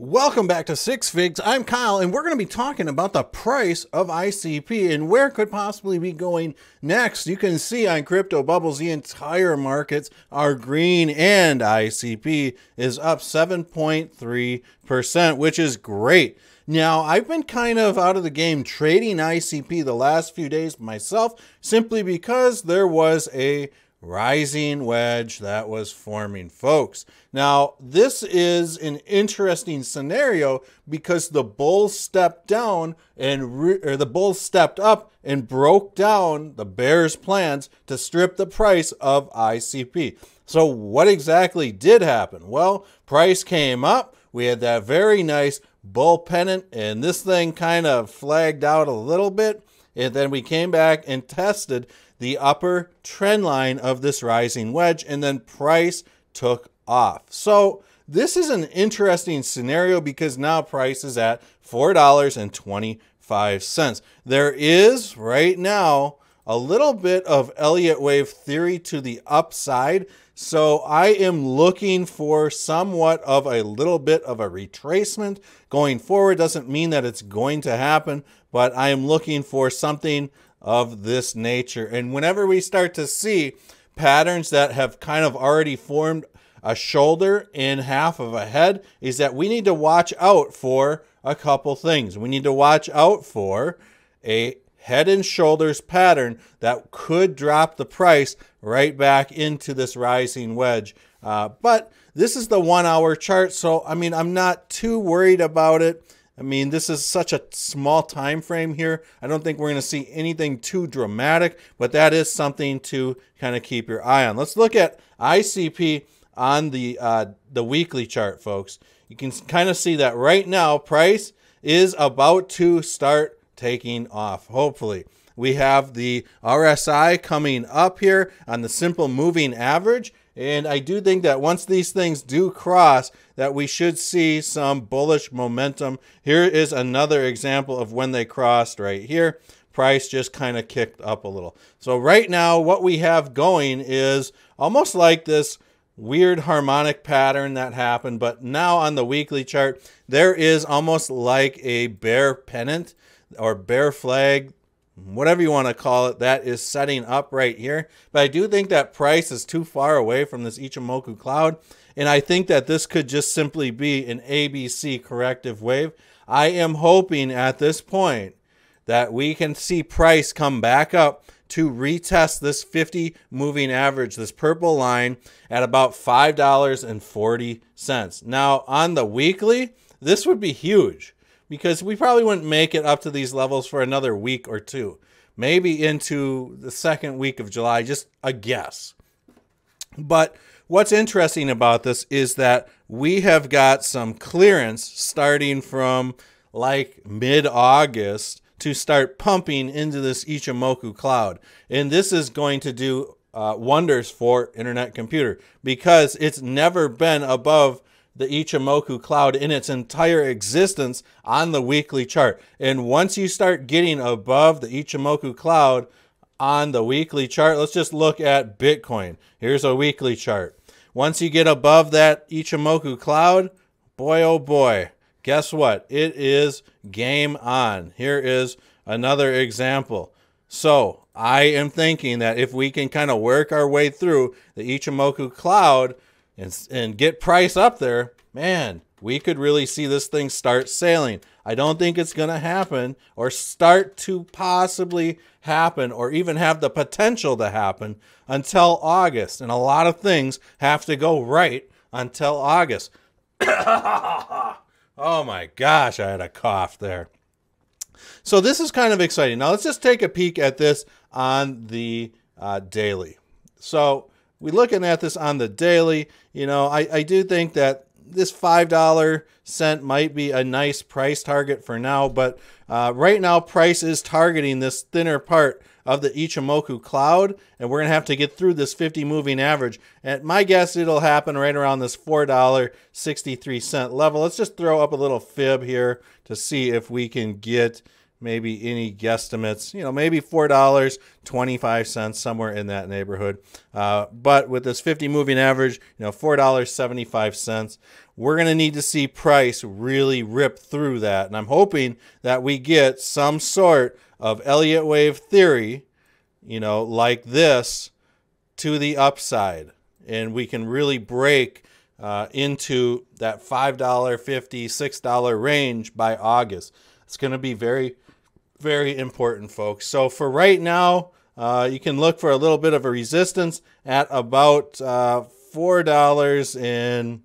Welcome back to Six Figs. I'm Kyle, and we're going to be talking about the price of ICP and where could possibly be going next. You can see on Crypto Bubbles, the entire markets are green, and ICP is up 7.3%, which is great. Now, I've been kind of out of the game trading ICP the last few days myself, simply because there was a rising wedge that was forming, folks. Now, this is an interesting scenario because the bull stepped down and or the bull stepped up and broke down the bear's plans to strip the price of ICP. So, what exactly did happen? Well, price came up. We had that very nice bull pennant, and this thing kind of flagged out a little bit. And then we came back and tested the upper trend line of this rising wedge, and then price took off. So this is an interesting scenario because now price is at $4.25. There is right now a little bit of Elliott wave theory to the upside. So I am looking for somewhat of a little bit of a retracement going forward. Doesn't mean that it's going to happen, but I am looking for something of this nature. And whenever we start to see patterns that have kind of already formed a shoulder and half of a head, is that we need to watch out for a couple things. We need to watch out for a head and shoulders pattern that could drop the price right back into this rising wedge. Uh, but this is the one hour chart, so I mean, I'm not too worried about it. I mean, this is such a small time frame here. I don't think we're going to see anything too dramatic, but that is something to kind of keep your eye on. Let's look at ICP on the uh, the weekly chart, folks. You can kind of see that right now price is about to start taking off. Hopefully, we have the RSI coming up here on the simple moving average. And I do think that once these things do cross, that we should see some bullish momentum. Here is another example of when they crossed right here. Price just kind of kicked up a little. So right now, what we have going is almost like this weird harmonic pattern that happened. But now on the weekly chart, there is almost like a bear pennant or bear flag whatever you want to call it, that is setting up right here. But I do think that price is too far away from this Ichimoku cloud. And I think that this could just simply be an ABC corrective wave. I am hoping at this point that we can see price come back up to retest this 50 moving average, this purple line, at about $5.40. Now, on the weekly, this would be huge because we probably wouldn't make it up to these levels for another week or two. Maybe into the second week of July, just a guess. But what's interesting about this is that we have got some clearance starting from like mid August to start pumping into this Ichimoku cloud. And this is going to do uh, wonders for Internet Computer because it's never been above the Ichimoku cloud in its entire existence on the weekly chart. And once you start getting above the Ichimoku cloud on the weekly chart, let's just look at Bitcoin. Here's a weekly chart. Once you get above that Ichimoku cloud, boy oh boy, guess what? It is game on. Here is another example. So I am thinking that if we can kind of work our way through the Ichimoku cloud, and, and get price up there, man, we could really see this thing start sailing. I don't think it's going to happen or start to possibly happen or even have the potential to happen until August. And a lot of things have to go right until August. oh my gosh, I had a cough there. So this is kind of exciting. Now let's just take a peek at this on the uh, daily. So we looking at this on the daily, you know, I, I do think that this $5 cent might be a nice price target for now, but uh, right now price is targeting this thinner part of the Ichimoku cloud, and we're going to have to get through this 50 moving average. And my guess it'll happen right around this $4.63 level. Let's just throw up a little fib here to see if we can get maybe any guesstimates, you know, maybe $4, 25 cents, somewhere in that neighborhood. Uh, but with this 50 moving average, you know, $4.75, we're going to need to see price really rip through that. And I'm hoping that we get some sort of Elliott wave theory, you know, like this to the upside. And we can really break uh, into that $5, $50, $6 range by August. It's going to be very, very important, folks. So for right now, uh, you can look for a little bit of a resistance at about uh, four dollars and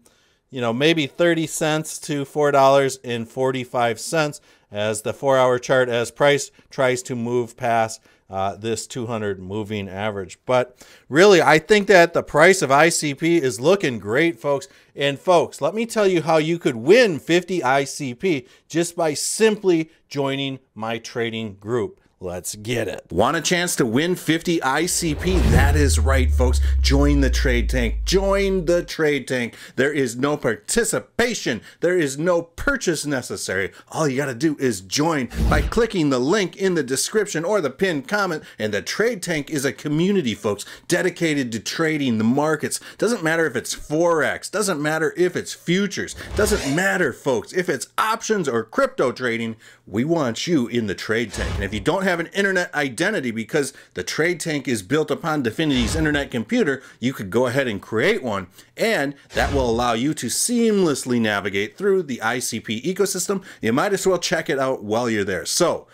you know maybe 30 cents to four dollars and 45 cents as the four hour chart as price tries to move past uh, this 200 moving average. But really, I think that the price of ICP is looking great, folks. And folks, let me tell you how you could win 50 ICP just by simply joining my trading group. Let's get it. Want a chance to win 50 ICP? That is right, folks. Join the trade tank. Join the trade tank. There is no participation. There is no purchase necessary. All you got to do is join by clicking the link in the description or the pinned comment. And the trade tank is a community, folks, dedicated to trading the markets. Doesn't matter if it's Forex, doesn't matter if it's futures, doesn't matter, folks, if it's options or crypto trading. We want you in the trade tank. And if you don't have have an internet identity because the trade tank is built upon DFINITY's internet computer, you could go ahead and create one. And that will allow you to seamlessly navigate through the ICP ecosystem. You might as well check it out while you're there. So,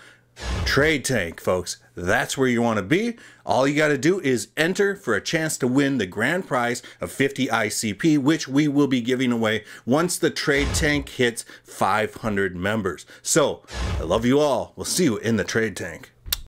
Trade Tank, folks. That's where you want to be. All you got to do is enter for a chance to win the grand prize of 50 ICP, which we will be giving away once the Trade Tank hits 500 members. So, I love you all. We'll see you in the Trade Tank.